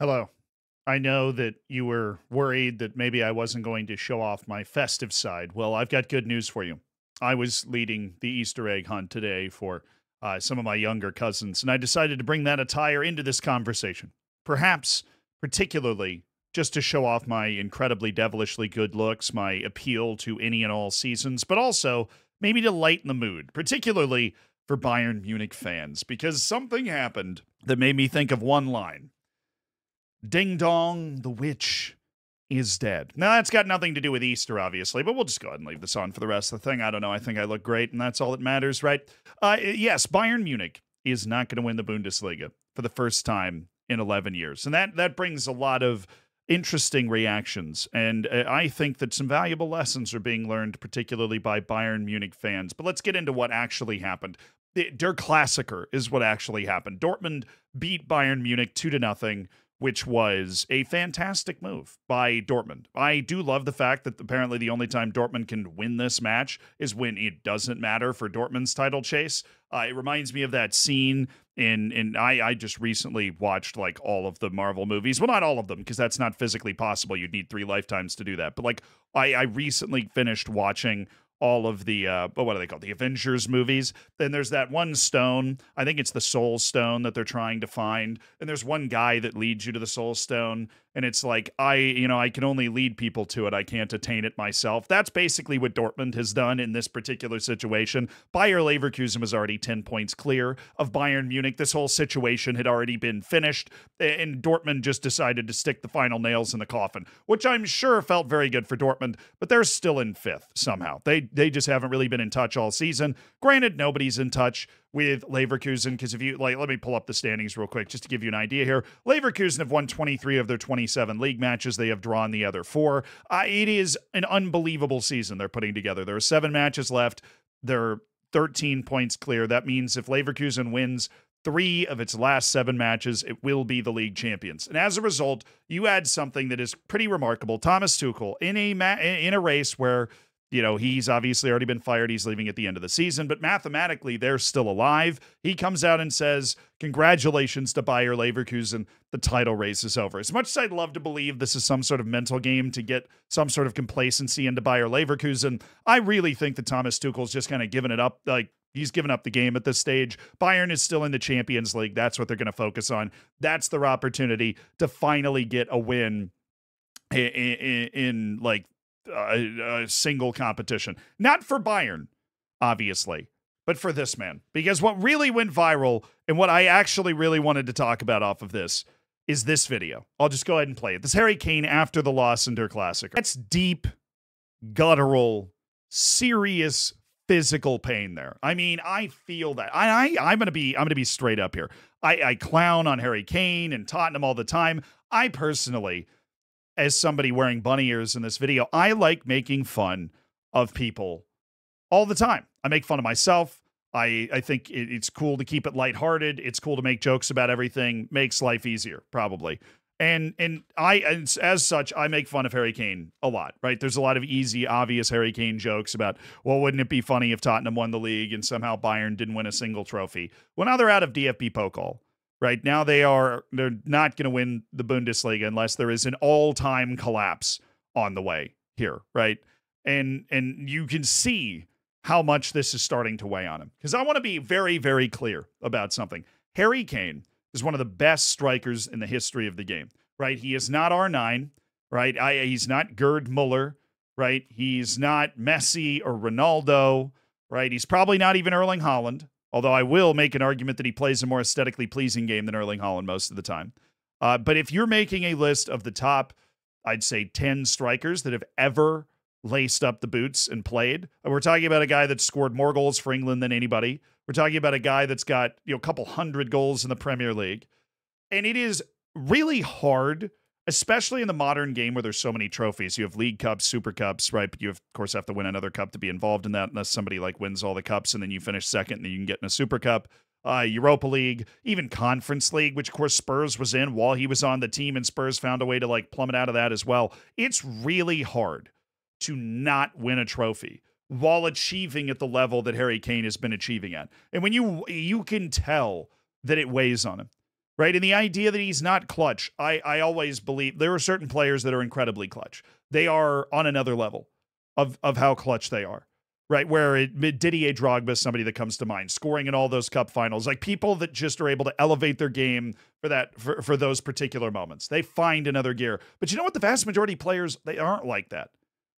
Hello. I know that you were worried that maybe I wasn't going to show off my festive side. Well, I've got good news for you. I was leading the Easter egg hunt today for uh, some of my younger cousins, and I decided to bring that attire into this conversation. Perhaps, particularly, just to show off my incredibly devilishly good looks, my appeal to any and all seasons, but also maybe to lighten the mood, particularly for Bayern Munich fans, because something happened that made me think of one line Ding dong, the witch is dead. Now, that's got nothing to do with Easter, obviously, but we'll just go ahead and leave this on for the rest of the thing. I don't know. I think I look great, and that's all that matters, right? Uh, yes, Bayern Munich is not going to win the Bundesliga for the first time in 11 years. And that, that brings a lot of interesting reactions. And uh, I think that some valuable lessons are being learned, particularly by Bayern Munich fans. But let's get into what actually happened. Der Klassiker is what actually happened. Dortmund beat Bayern Munich 2 to nothing which was a fantastic move by Dortmund. I do love the fact that apparently the only time Dortmund can win this match is when it doesn't matter for Dortmund's title chase. Uh, it reminds me of that scene in in I I just recently watched like all of the Marvel movies. Well, not all of them because that's not physically possible. You'd need three lifetimes to do that. But like I I recently finished watching all of the uh what are they called? The avengers movies. Then there's that one stone. I think it's the soul stone that they're trying to find. And there's one guy that leads you to the soul stone and it's like I, you know, I can only lead people to it. I can't attain it myself. That's basically what Dortmund has done in this particular situation. Bayer Leverkusen was already 10 points clear of Bayern Munich. This whole situation had already been finished, and Dortmund just decided to stick the final nails in the coffin, which I'm sure felt very good for Dortmund, but they're still in fifth somehow. They they just haven't really been in touch all season. Granted, nobody's in touch with Leverkusen because if you like, let me pull up the standings real quick just to give you an idea here. Leverkusen have won 23 of their 27 league matches. They have drawn the other four. Uh, it is an unbelievable season they're putting together. There are seven matches left. They're 13 points clear. That means if Leverkusen wins three of its last seven matches, it will be the league champions. And as a result, you add something that is pretty remarkable. Thomas Tuchel in a ma- in a race where you know, he's obviously already been fired. He's leaving at the end of the season, but mathematically, they're still alive. He comes out and says, Congratulations to Bayer Leverkusen. The title race is over. As much as I'd love to believe this is some sort of mental game to get some sort of complacency into Bayer Leverkusen, I really think that Thomas Tuchel's just kind of given it up. Like, He's given up the game at this stage. Bayern is still in the Champions League. That's what they're going to focus on. That's their opportunity to finally get a win in, in, in like a, a single competition. Not for Bayern, obviously, but for this man. Because what really went viral and what I actually really wanted to talk about off of this is this video. I'll just go ahead and play it. This Harry Kane after the loss in Der Classic. That's deep, guttural, serious physical pain there. I mean, I feel that. I, I I'm gonna be I'm gonna be straight up here. I, I clown on Harry Kane and Tottenham all the time. I personally as somebody wearing bunny ears in this video, I like making fun of people all the time. I make fun of myself. I, I think it, it's cool to keep it lighthearted. It's cool to make jokes about everything. Makes life easier, probably. And and I as, as such, I make fun of Harry Kane a lot, right? There's a lot of easy, obvious Harry Kane jokes about, well, wouldn't it be funny if Tottenham won the league and somehow Bayern didn't win a single trophy? Well, now they're out of DFB Pokal right now they are they're not going to win the Bundesliga unless there is an all-time collapse on the way here, right? And and you can see how much this is starting to weigh on him. Because I want to be very, very clear about something. Harry Kane is one of the best strikers in the history of the game, right? He is not R9, right? I, he's not Gerd Muller, right? He's not Messi or Ronaldo, right? He's probably not even Erling Haaland, Although I will make an argument that he plays a more aesthetically pleasing game than Erling Haaland most of the time. Uh, but if you're making a list of the top, I'd say 10 strikers that have ever laced up the boots and played, we're talking about a guy that scored more goals for England than anybody. We're talking about a guy that's got you know a couple hundred goals in the Premier League. And it is really hard especially in the modern game where there's so many trophies. You have League Cups, Super Cups, right? But you, have, of course, have to win another cup to be involved in that, unless somebody like wins all the cups and then you finish second and then you can get in a Super Cup. Uh, Europa League, even Conference League, which of course Spurs was in while he was on the team, and Spurs found a way to like plummet out of that as well. It's really hard to not win a trophy while achieving at the level that Harry Kane has been achieving at. And when you you can tell that it weighs on him right? And the idea that he's not clutch, I, I always believe there are certain players that are incredibly clutch. They are on another level of, of how clutch they are, right? Where it, Didier Drogba is somebody that comes to mind, scoring in all those cup finals, like people that just are able to elevate their game for that, for, for those particular moments. They find another gear. But you know what? The vast majority of players, they aren't like that,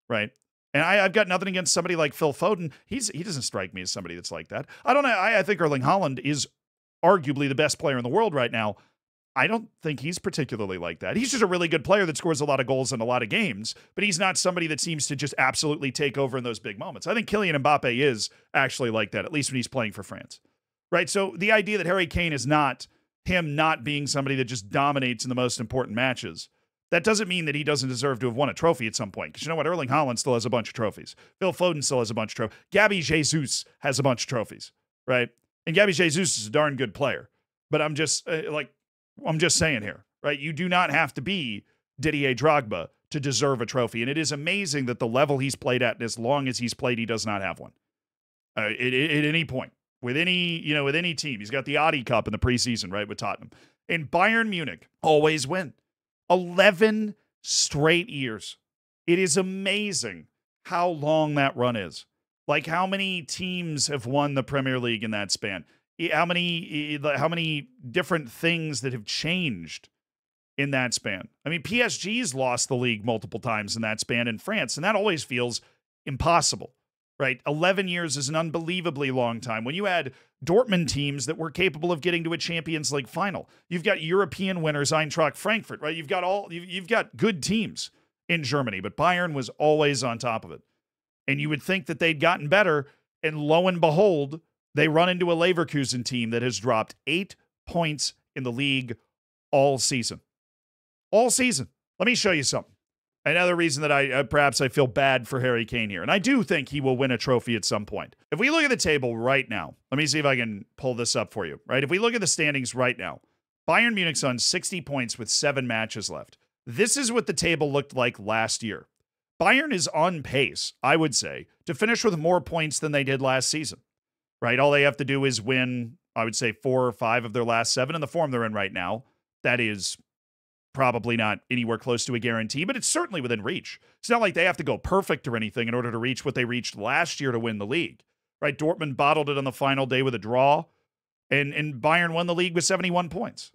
right? And I, have got nothing against somebody like Phil Foden. He's he doesn't strike me as somebody that's like that. I don't know. I, I think Erling Haaland is arguably the best player in the world right now. I don't think he's particularly like that. He's just a really good player that scores a lot of goals in a lot of games, but he's not somebody that seems to just absolutely take over in those big moments. I think Kylian Mbappe is actually like that, at least when he's playing for France. Right? So the idea that Harry Kane is not him not being somebody that just dominates in the most important matches, that doesn't mean that he doesn't deserve to have won a trophy at some point. Because you know what? Erling Haaland still has a bunch of trophies. Phil Foden still has a bunch of trophies. Gabby Jesus has a bunch of trophies, right? And Gabby Jesus is a darn good player. But I'm just uh, like, I'm just saying here, right? You do not have to be Didier Drogba to deserve a trophy. And it is amazing that the level he's played at, as long as he's played, he does not have one. Uh, at, at any point, with any, you know, with any team. He's got the Audi Cup in the preseason, right, with Tottenham. And Bayern Munich always win. 11 straight years. It is amazing how long that run is. Like how many teams have won the Premier League in that span? How many how many different things that have changed in that span? I mean, PSG's lost the league multiple times in that span in France, and that always feels impossible. Right? 11 years is an unbelievably long time. When you add Dortmund teams that were capable of getting to a Champions League final. You've got European winners Eintracht Frankfurt, right? You've got all you've got good teams in Germany, but Bayern was always on top of it. And you would think that they'd gotten better. And lo and behold, they run into a Leverkusen team that has dropped eight points in the league all season. All season. Let me show you something. Another reason that I uh, perhaps I feel bad for Harry Kane here, and I do think he will win a trophy at some point. If we look at the table right now, let me see if I can pull this up for you. Right, if we look at the standings right now, Bayern Munich's on 60 points with seven matches left. This is what the table looked like last year. Bayern is on pace, I would say, to finish with more points than they did last season. Right? All they have to do is win, I would say, four or five of their last seven in the form they're in right now. That is probably not anywhere close to a guarantee, but it's certainly within reach. It's not like they have to go perfect or anything in order to reach what they reached last year to win the league. Right? Dortmund bottled it on the final day with a draw, and, and Bayern won the league with 71 points.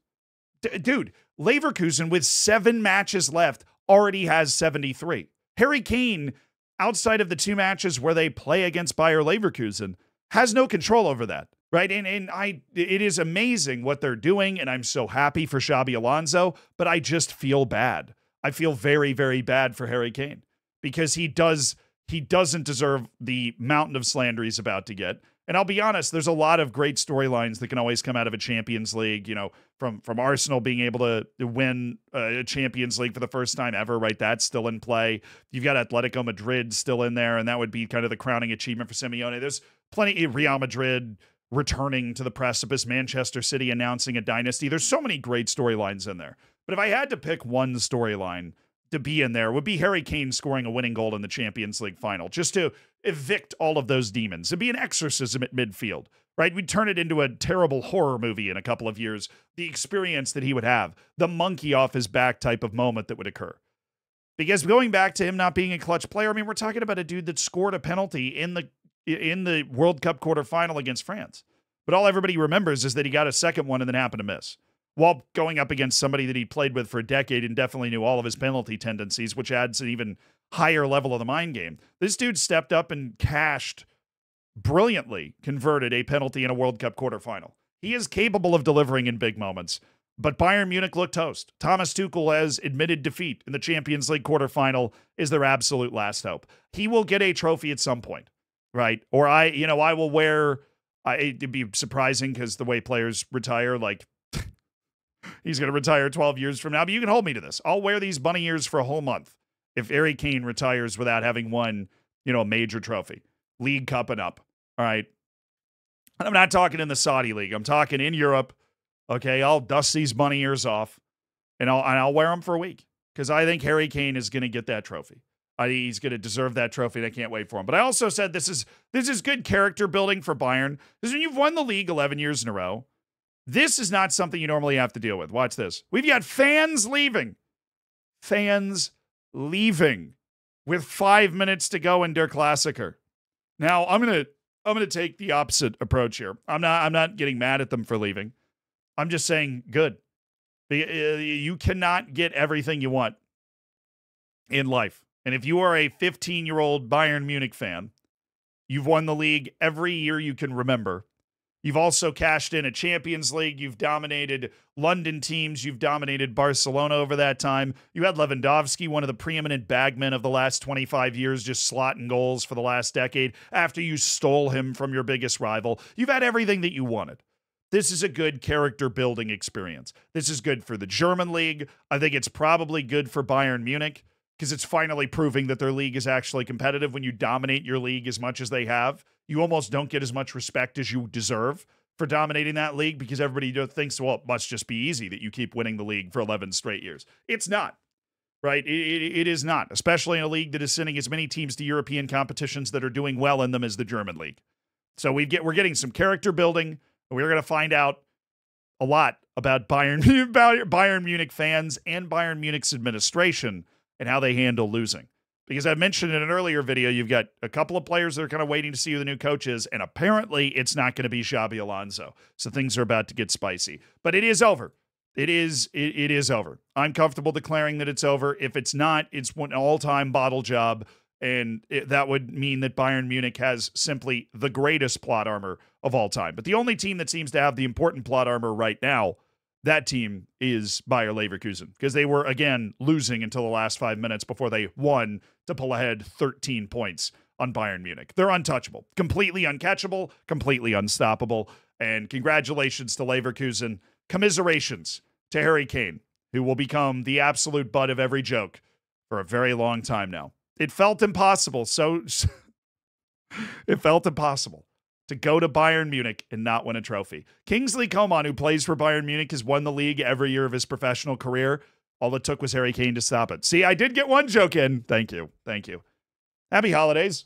D- dude, Leverkusen with seven matches left already has 73. Harry Kane, outside of the two matches where they play against Bayer Leverkusen, has no control over that. Right. And and I it is amazing what they're doing, and I'm so happy for Xabi Alonso, but I just feel bad. I feel very, very bad for Harry Kane because he does he doesn't deserve the mountain of slander he's about to get. And I'll be honest, there's a lot of great storylines that can always come out of a Champions League. You know, from from Arsenal being able to win uh, a Champions League for the first time ever, right? That's still in play. You've got Atletico Madrid still in there, and that would be kind of the crowning achievement for Simeone. There's plenty of Real Madrid returning to the precipice, Manchester City announcing a dynasty. There's so many great storylines in there. But if I had to pick one storyline to be in there would be Harry Kane scoring a winning goal in the Champions League final, just to evict all of those demons. It'd be an exorcism at midfield, right? We'd turn it into a terrible horror movie in a couple of years. The experience that he would have, the monkey off his back type of moment that would occur. Because going back to him not being a clutch player, I mean, we're talking about a dude that scored a penalty in the in the World Cup quarterfinal against France. But all everybody remembers is that he got a second one and then happened to miss while going up against somebody that he played with for a decade and definitely knew all of his penalty tendencies, which adds an even higher level of the mind game. This dude stepped up and cashed brilliantly, converted a penalty in a World Cup quarterfinal. He is capable of delivering in big moments. But Bayern Munich looked toast. Thomas Tuchel has admitted defeat in the Champions League quarterfinal is their absolute last hope. He will get a trophy at some point, right? Or I, you know, I will wear. I, it'd be surprising because the way players retire, like He's going to retire 12 years from now, but you can hold me to this. I'll wear these bunny ears for a whole month if Harry Kane retires without having won, you know, a major trophy, League Cup and up. All right. And I'm not talking in the Saudi League. I'm talking in Europe. Okay, I'll dust these bunny ears off, and I'll and I'll wear them for a week because I think Harry Kane is going to get that trophy. I, he's going to deserve that trophy, and I can't wait for him. But I also said this is this is good character building for Bayern because when you've won the league 11 years in a row, This is not something you normally have to deal with. Watch this. We've got fans leaving. Fans leaving with five minutes to go in Der Klassiker. Now I'm gonna I'm gonna take the opposite approach here. I'm not I'm not getting mad at them for leaving. I'm just saying good. Uh, you cannot get everything you want in life. And if you are a 15 year old Bayern Munich fan, you've won the league every year you can remember. You've also cashed in a Champions League. You've dominated London teams. You've dominated Barcelona over that time. You had Lewandowski, one of the preeminent bagmen of the last 25 years, just slotting goals for the last decade after you stole him from your biggest rival. You've had everything that you wanted. This is a good character building experience. This is good for the German league. I think it's probably good for Bayern Munich because it's finally proving that their league is actually competitive when you dominate your league as much as they have you almost don't get as much respect as you deserve for dominating that league because everybody thinks, well, it must just be easy that you keep winning the league for 11 straight years. It's not, right? It, it, it is not, especially in a league that is sending as many teams to European competitions that are doing well in them as the German league. So we get we're getting some character building. We're going to find out a lot about Bayern Bayern Munich fans and Bayern Munich's administration and how they handle losing because I mentioned in an earlier video, you've got a couple of players that are kind of waiting to see who the new coach is, and apparently it's not going to be Xabi Alonso. So things are about to get spicy. But it is over. It is it, it is over. I'm comfortable declaring that it's over. If it's not, it's an all-time bottle job, and it, that would mean that Bayern Munich has simply the greatest plot armor of all time. But the only team that seems to have the important plot armor right now that team is Bayer Leverkusen because they were again losing until the last five minutes before they won to pull ahead 13 points on Bayern Munich. They're untouchable, completely uncatchable, completely unstoppable. And congratulations to Leverkusen. Commiserations to Harry Kane, who will become the absolute butt of every joke for a very long time now. It felt impossible. So it felt impossible to go to Bayern Munich and not win a trophy. Kingsley Coman, who plays for Bayern Munich, has won the league every year of his professional career. All it took was Harry Kane to stop it. See, I did get one joke in. Thank you. Thank you. Happy holidays.